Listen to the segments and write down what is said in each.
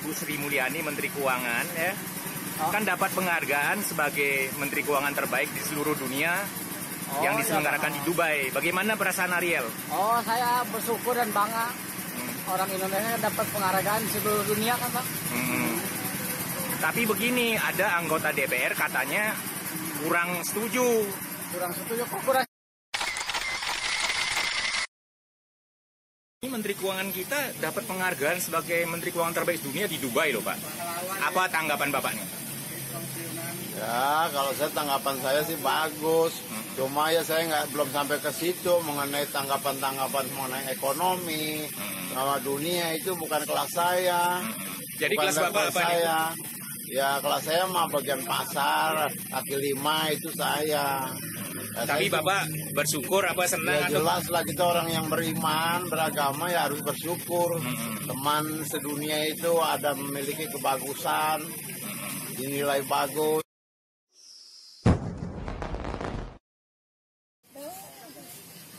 Ibu Sri Mulyani Menteri Keuangan ya Oh. kan dapat penghargaan sebagai Menteri Keuangan terbaik di seluruh dunia Oh, yang iya, diselenggarakan Pak. di Dubai. Bagaimana perasaan Ariel? Oh, saya bersyukur dan bangga Hmm. orang Indonesia dapat penghargaan di seluruh dunia kan, Pak. Hmm. Tapi begini, ada anggota DPR katanya kurang setuju. Kurang setuju kok kurang Menteri Keuangan kita dapat penghargaan sebagai Menteri Keuangan terbaik dunia di Dubai loh Pak. Apa tanggapan Bapak nih? Ya, kalau saya tanggapan saya sih bagus. Cuma ya saya nggak belum sampai ke situ mengenai tanggapan-tanggapan mengenai ekonomi, Hmm. sama dunia itu bukan kelas saya. Jadi Bukan kelas Bapak level apa nih? saya. Ya kelas saya mah bagian pasar, kaki lima itu saya. Ya, Tapi saya- Bapak bersyukur apa senang Ya atau jelas lah kita orang yang beriman, beragama ya harus bersyukur. Mm-mm. Teman sedunia itu ada memiliki kebagusan, dinilai bagus.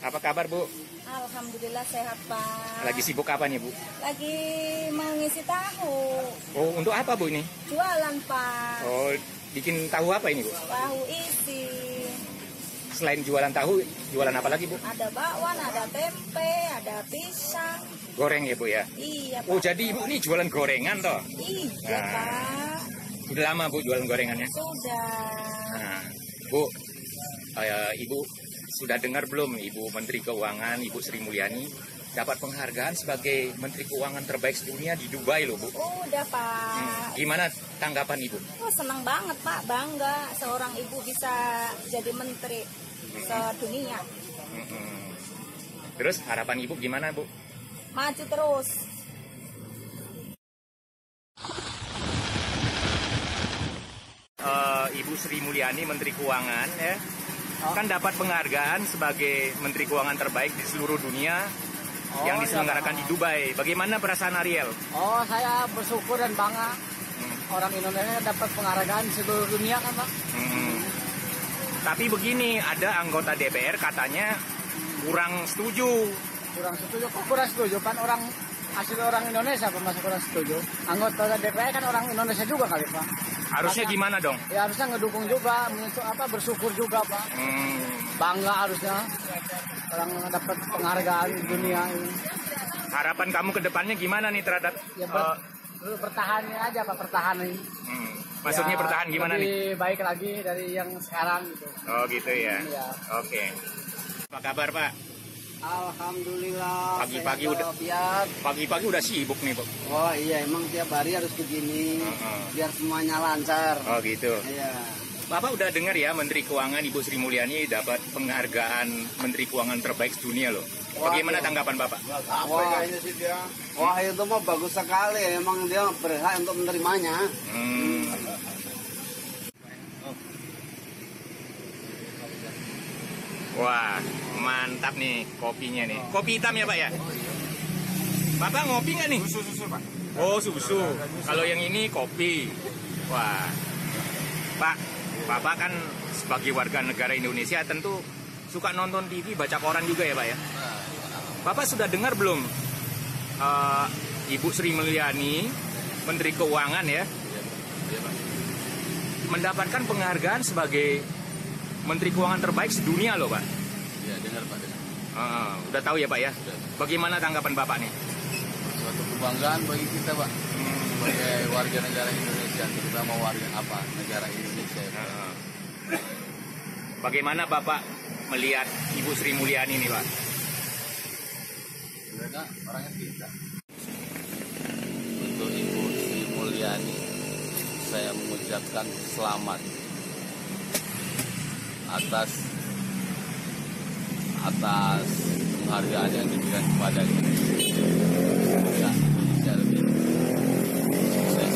apa kabar Bu? Alhamdulillah sehat Pak. Lagi sibuk apa nih Bu? Lagi mau ngisi tahu. Oh untuk apa Bu ini? Jualan Pak. Oh bikin tahu apa ini Bu? Tahu isi. Selain jualan tahu, jualan apa lagi Bu? Ada bakwan, ada tempe, ada pisang. Goreng ya Bu ya? Iya Pak. Oh jadi Ibu ini jualan gorengan toh? Iya Nah. Pak. Sudah lama Bu jualan gorengannya? Sudah. Nah, Bu, eh, Ibu sudah dengar belum Ibu Menteri Keuangan, Ibu Sri Mulyani dapat penghargaan sebagai Menteri Keuangan terbaik sedunia di Dubai loh Bu. Udah Pak. Hmm, Gimana tanggapan Ibu? Oh, senang banget Pak, bangga seorang ibu bisa jadi menteri sedunia. Mm-mm. Terus harapan Ibu gimana Bu? Maju terus. Eh, Ibu Sri Mulyani Menteri Keuangan ya kan dapat penghargaan sebagai Menteri Keuangan terbaik di seluruh dunia Oh, yang iya, diselenggarakan di Dubai. Bagaimana perasaan Ariel? Oh, saya bersyukur dan bangga Hmm. orang Indonesia dapat penghargaan di seluruh dunia kan, Pak. Hmm. Tapi begini, ada anggota DPR katanya kurang setuju. Kurang setuju kok kurang setuju kan orang asli orang Indonesia Pak masa kurang setuju. Anggota DPR kan orang Indonesia juga kali, Pak. Harusnya Masa- gimana dong? Ya harusnya ngedukung juga, menyentuh apa bersyukur juga, Pak. Hmm. Bangga harusnya orang dapat penghargaan di dunia ini. Harapan kamu ke depannya gimana nih terhadap Ya eh, ber, pertahanin aja Pak, pertahanin. hmm, maksudnya Ya, bertahan gimana nih? lebih baik lagi dari yang sekarang gitu. Oh gitu ya. Iya. Oke. Apa kabar Pak? Alhamdulillah. Pagi-pagi udah-. Pagi-pagi udah sibuk nih Pak. Oh iya emang tiap hari harus begini Heeh. biar semuanya lancar. Oh gitu. Iya. Bapak udah dengar ya Menteri Keuangan Ibu Sri Mulyani dapat penghargaan Menteri Keuangan terbaik dunia loh. Bagaimana Waduh. tanggapan Bapak? Apa Wah. kayaknya sih dia? Wah itu mah bagus sekali. Emang dia berhak untuk menerimanya. Hmm. Wah, mantap nih kopinya nih. Kopi hitam ya Pak ya? Bapak ngopi nggak nih? Susu, susu Pak. Oh susu. Kalau yang ini kopi. Wah, Pak, Bapak kan sebagai warga negara Indonesia tentu suka nonton TV, baca koran juga ya Pak ya? Bapak sudah dengar belum eh, Ibu Sri Mulyani, Menteri Keuangan ya, mendapatkan penghargaan sebagai Menteri Keuangan terbaik sedunia loh Pak. Ya dengar Pak dengar. Ah, udah tahu ya Pak ya? Bagaimana tanggapan Bapak nih? Suatu kebanggaan bagi kita Pak Hmm, sebagai warga negara Indonesia terutama warga apa negara Indonesia. ya, Pak. ah. Bagaimana Bapak melihat Ibu Sri Mulyani nih Pak? Mereka orangnya kita. Untuk Ibu Sri Mulyani saya mengucapkan selamat atas atas penghargaan yang diberikan kepada kita Indonesia sukses